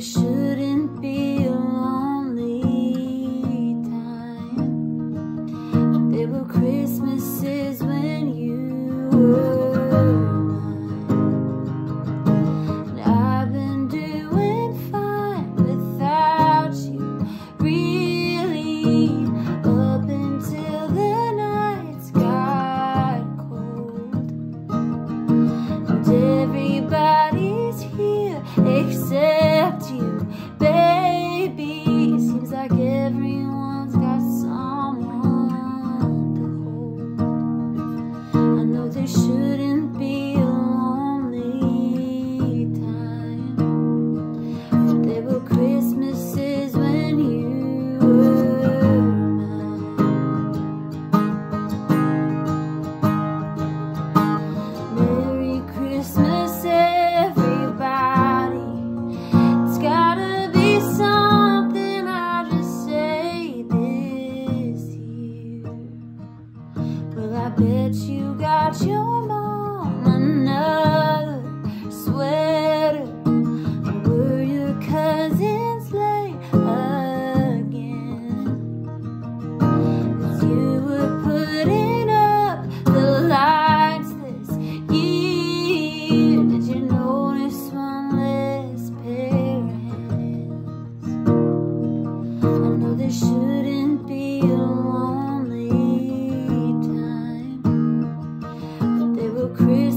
we shouldn't be a lonely time. But there were Christmases when you were mine. And I've been doing fine without you, really. Up until the nights got cold. And everybody's here except you. bet you got your mom another sweater. Or were your cousins late again? But you were putting up the lights this year. Did you notice one less pair of hands? I know there should We.